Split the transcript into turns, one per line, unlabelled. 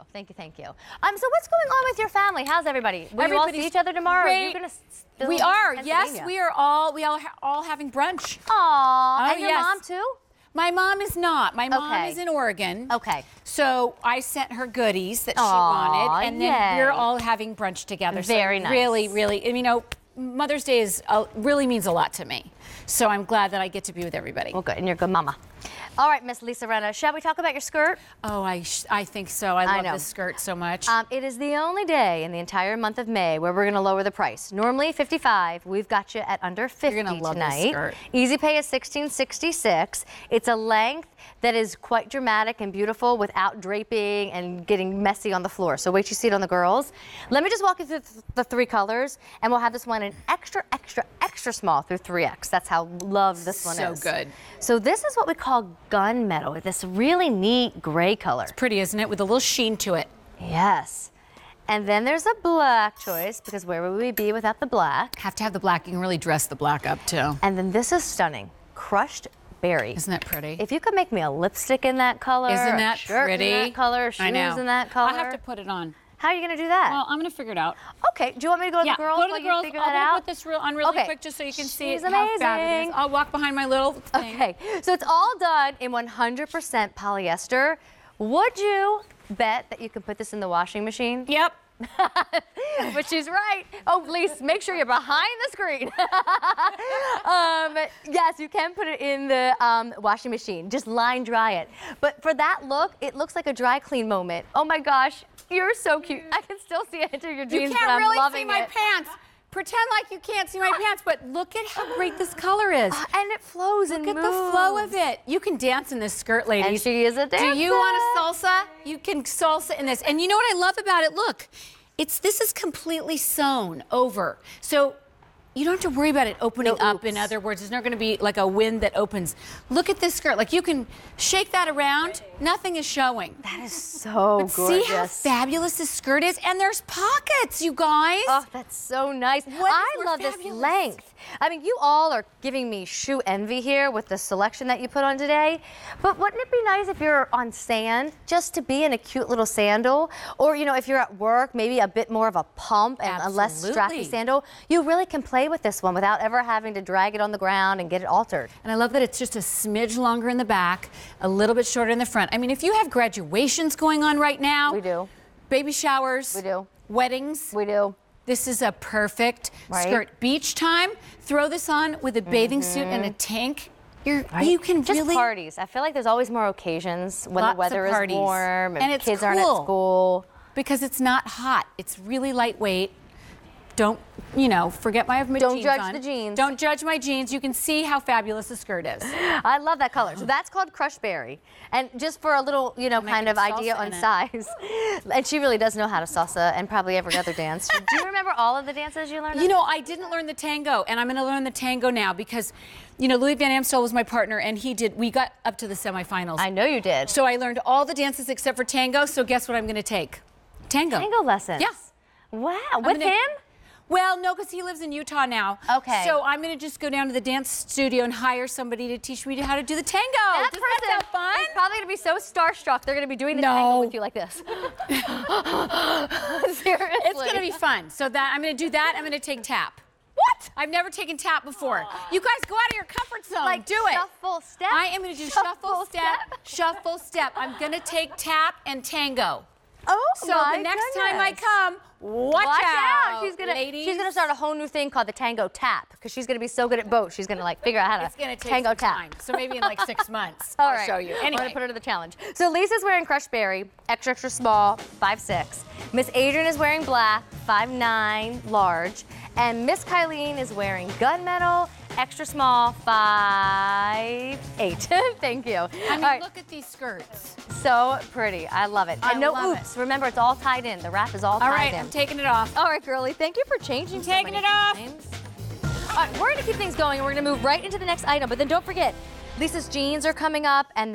Oh, Thank you, thank you. Um, so what's going on with your family? How's everybody? You all see each other tomorrow? You gonna
We are. Yes, we are all. We all ha- all having brunch.
Aw,
Oh,
and your
yes.
mom too?
My mom is not. My mom
Okay.
is in Oregon.
Okay.
So I sent her goodies that she wanted, and then
yay.
we're all having brunch together. So
Very nice.
Really, really, you know, Mother's Day is uh, really means a lot to me. So I'm glad that I get to be with everybody.
Well, good, and you're a good mama. All right, Miss Lisa Rinna, shall we talk about your skirt?
Oh, I sh- I think so. I
I
love
know.
this skirt so much.
Um, it is the only day in the entire month of May where we're going to lower the price. Normally 55, we've got you at under 50 You're
gonna love this
tonight.
skirt.
Easy pay is 1666. It's a length that is quite dramatic and beautiful without draping and getting messy on the floor. So wait till you see it on the girls. Let me just walk you through th- the three colors, and we'll have this one in extra, extra, extra small through 3X. That's how love this one
So
is.
good.
So this is what we call gunmetal, with this really neat gray color.
It's pretty, isn't it? With a little sheen to it.
Yes. And then there's a black choice because where would we be without the black?
Have to have the black. You can really dress the black up too.
And then this is stunning. Crushed berry.
Isn't that pretty?
If you could make me a lipstick in that color,
Isn't
a
that
shirt
pretty?
in that color, shoes
I know.
in that color.
I have to put it on.
How are you going to do that?
Well, I'm gonna figure it out.
okay. Do you want me to go to
Yeah,
the girls
go to the girls.
figure
I'm
that out?
put this real, on really
Okay.
quick just so you can see
She's
how fab it
amazing.
is. I'll walk behind my little thing.
Okay, so it's all done in 100% polyester. Would you bet that you can put this in the washing machine?
Yep.
but she's right. Oh, please make sure you're behind the screen. um, yes, you can put it in the um, washing machine. Just line dry it. But for that look, it looks like a dry clean moment. Oh my gosh, you're so cute. I can still see it under your jeans,
You can't
I'm
really
loving
see my
it.
pants. Pretend like you can't see my ah. pants, but look at how great this color is.
Ah, and it flows and
Look at
moves.
the flow of it. You can dance in this skirt, ladies.
And she is a dancer.
Do you want a salsa? You can salsa in this. And you know what I love about it? Look, it's this is completely sewn over. So you don't have to worry about it opening
No
up. In other words, it's not going to be like a wind that opens. Look at this skirt. Like you can shake that around. Nothing is showing.
That is so
But
gorgeous.
see how fabulous this skirt is? And there's pockets, you guys.
Oh, that's so nice.
What
I love this length. I mean, you all are giving me shoe envy here with the selection that you put on today. But wouldn't it be nice if you're on sand just to be in a cute little sandal? Or, you know, if you're at work, maybe a bit more of a pump and a less strappy sandal. You really can play with this one without ever having to drag it on the ground and get it altered.
And I love that it's just a smidge longer in the back, a little bit shorter in the front. I mean, if you have graduations going on right now,
We do.
Baby showers,
We do.
weddings,
We do.
This is a perfect
Right.
skirt. Beach time, throw this on with a bathing suit and a mm-hmm. tank. You're, You can
Just
really
parties. I feel like there's always more occasions when
Lots
the weather is warm and,
And
kids aren't at school.
because it's not hot. It's really lightweight. Don't you know? Forget my my
Don't
jeans
judge
on.
the jeans.
Don't judge my jeans. You can see how fabulous the skirt is.
I love that color. So that's called crushed berry. And just for a little, you know, kind of idea on size. And she really does know how to salsa and probably every other dance. Do you remember all of the dances you learned?
You know, I didn't learn the tango, and I'm going to learn the tango now because, you know, Louis Van Amstel was my partner, and he did. We got up to the semifinals.
I know you did.
So I learned all the dances except for tango. So guess what I'm going to take? Tango.
Tango lessons.
Yeah.
Wow.
I'm
With
gonna-
him?
Well, no, because he lives in Utah now.
Okay.
So I'm going to just go down to the dance studio and hire somebody to teach me how to do the tango.
that
Does
person
that fun?
is probably going to be so starstruck. They're going to be doing the
No.
tango with you like this. Seriously.
It's going to be fun. So that I'm going to do that. I'm going to take tap.
What?
I've never taken tap before. You guys go out of your comfort zone.
Like
do it.
shuffle step?
I am going to do shuffle, step, shuffle step. I'm going to take tap and tango.
Oh,
So
my
the next time I come, watch,
Watch
out.
out. She's gonna
ladies.
she's gonna start a whole new thing called the tango tap because she's gonna be so good at both. She's gonna like figure out how to
It's to take
tango tap.
time. So maybe in like six months,
All
I'll
right.
show you.
I'm gonna put her to the challenge. So Lisa's wearing crushed berry, extra extra small, five six. Miss Adrian is wearing black, five nine, large, and Miss Kylene is wearing gunmetal, extra small, five eight. Thank you.
I mean,
right,
look at these skirts.
so pretty. I love it.
I
and no
love it.
oops. Remember, it's all tied in. The wrap is all
All
tied
right,
in.
I'm taking it off.
All right, girlie. Thank you for changing. so
taking
many
it off.
times. All right, we're gonna keep things going, and we're gonna move right into the next item. But then don't forget, Lisa's jeans are coming up, and that.